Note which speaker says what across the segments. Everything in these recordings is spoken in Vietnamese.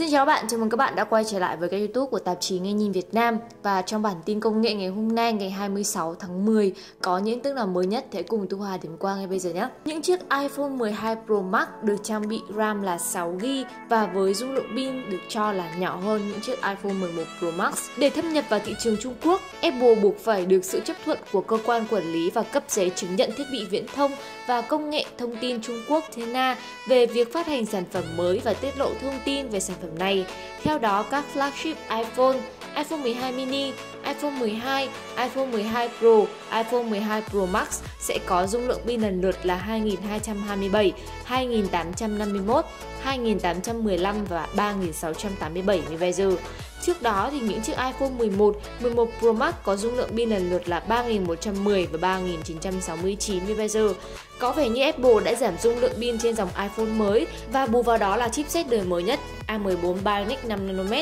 Speaker 1: xin chào các bạn, chào mừng các bạn đã quay trở lại với kênh youtube của tạp chí Nghe Nhìn Việt Nam. Và trong bản tin công nghệ ngày hôm nay ngày 26 tháng 10 có những tức là mới nhất Hãy cùng thu Hòa điểm qua ngay bây giờ nhé. Những chiếc iPhone 12 Pro Max được trang bị RAM là 6GB và với dung lượng pin được cho là nhỏ hơn những chiếc iPhone 11 Pro Max. Để thâm nhập vào thị trường Trung Quốc, Apple buộc phải được sự chấp thuận của cơ quan quản lý và cấp giấy chứng nhận thiết bị viễn thông và công nghệ thông tin Trung Quốc TENA về việc phát hành sản phẩm mới và tiết lộ thông tin về sản phẩm này. Theo đó, các flagship iPhone, iPhone 12 mini, iPhone 12, iPhone 12 Pro, iPhone 12 Pro Max sẽ có dung lượng pin lần lượt là 2227, 2851, 2815 và 3687 mAh. Trước đó thì những chiếc iPhone 11, 11 Pro Max có dung lượng pin lần lượt là 3110 và 3969 mAh. Có vẻ như Apple đã giảm dung lượng pin trên dòng iPhone mới và bù vào đó là chipset đời mới nhất A14 Bionic 5 nm.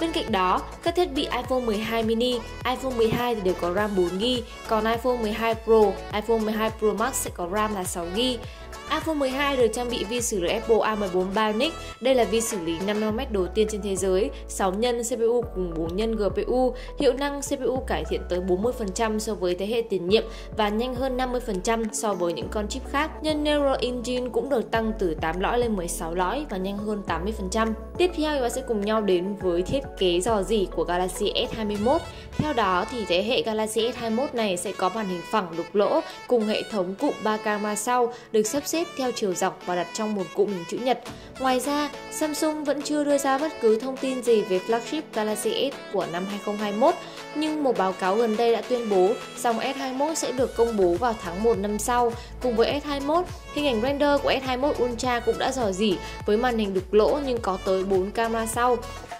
Speaker 1: Bên cạnh đó, các thiết bị iPhone 12 mini, iPhone 12 thì đều có RAM 4GB, còn iPhone 12 Pro, iPhone 12 Pro Max sẽ có RAM là 6GB iPhone 12 được trang bị vi xử lý Apple A14 Bionic. Đây là vi xử lý 5nm đầu tiên trên thế giới, 6 nhân CPU cùng 4 nhân GPU. Hiệu năng CPU cải thiện tới 40% so với thế hệ tiền nhiệm và nhanh hơn 50% so với những con chip khác. Nhân Neural Engine cũng được tăng từ 8 lõi lên 16 lõi và nhanh hơn 80%. Tiếp theo chúng ta sẽ cùng nhau đến với thiết kế dò dỉ của Galaxy S21. Theo đó thì thế hệ Galaxy S21 này sẽ có màn hình phẳng đục lỗ cùng hệ thống cụm 3 camera sau được sắp xếp theo chiều dọc và đặt trong một cụm hình chữ nhật. Ngoài ra, Samsung vẫn chưa đưa ra bất cứ thông tin gì về flagship Galaxy S của năm 2021, nhưng một báo cáo gần đây đã tuyên bố dòng S21 sẽ được công bố vào tháng 1 năm sau. Cùng với S21, hình ảnh render của S21 Ultra cũng đã dò dỉ với màn hình đục lỗ nhưng có tới 4 camera sau.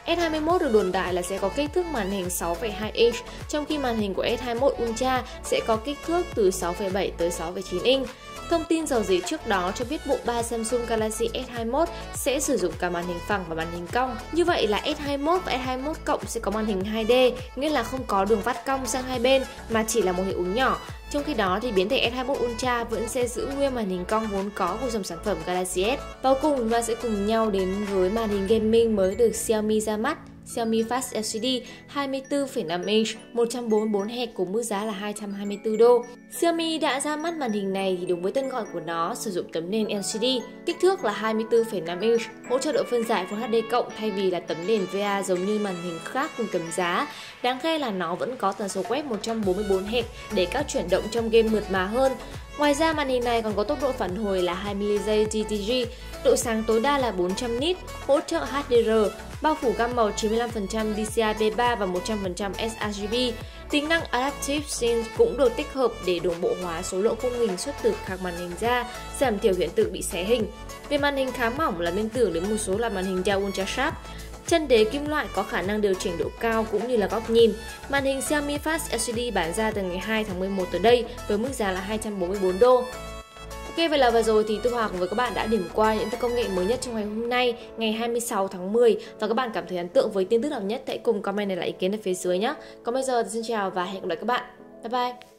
Speaker 1: S21 được đồn đại là sẽ có kích thước màn hình 6,2 inch, trong khi màn hình của S21 Ultra sẽ có kích thước từ 6,7 tới 6,9 inch. Thông tin dò dỉ trước đó cho biết bộ ba Samsung Galaxy S21 sẽ sử dụng cả màn hình phẳng và màn hình cong. Như vậy là S21 và S21 cộng sẽ có màn hình 2D, nghĩa là không có đường vắt cong sang hai bên mà chỉ là một hiệu ứng nhỏ. Trong khi đó thì biến thể S21 Ultra vẫn sẽ giữ nguyên màn hình cong vốn có của dòng sản phẩm Galaxy S. Vào cùng chúng ta sẽ cùng nhau đến với màn hình gaming mới được Xiaomi ra mắt. Xiaomi Fast LCD 24,5 inch 144 Hz cùng mức giá là 224 đô. Xiaomi đã ra mắt màn hình này thì đúng với tên gọi của nó sử dụng tấm nền LCD, kích thước là 24,5 inch, hỗ trợ độ phân giải Full HD cộng thay vì là tấm nền VA giống như màn hình khác cùng tầm giá. Đáng khen là nó vẫn có tần số quét 144 Hz để các chuyển động trong game mượt mà hơn. Ngoài ra màn hình này còn có tốc độ phản hồi là 20 giây GTG, độ sáng tối đa là 400 nit, hỗ trợ HDR, bao phủ gam màu 95% DCI-P3 và 100% sRGB. Tính năng Adaptive Sync cũng được tích hợp để đồng bộ hóa số lượng khung hình xuất từ các màn hình ra, giảm thiểu hiện tượng bị xé hình. Về màn hình khá mỏng là liên tưởng đến một số là màn hình Dell Ultra Sharp, Chân đế kim loại có khả năng điều chỉnh độ cao cũng như là góc nhìn. Màn hình Xiaomi Fast LCD bán ra từ ngày 2 tháng 11 tới đây với mức giá là 244 đô. Ok, vậy là vừa rồi thì tôi Hòa cùng với các bạn đã điểm qua những công nghệ mới nhất trong ngày hôm nay, ngày 26 tháng 10 và các bạn cảm thấy ấn tượng với tin tức nào nhất hãy cùng comment để lại ý kiến ở phía dưới nhé. Còn bây giờ thì xin chào và hẹn gặp lại các bạn. Bye bye!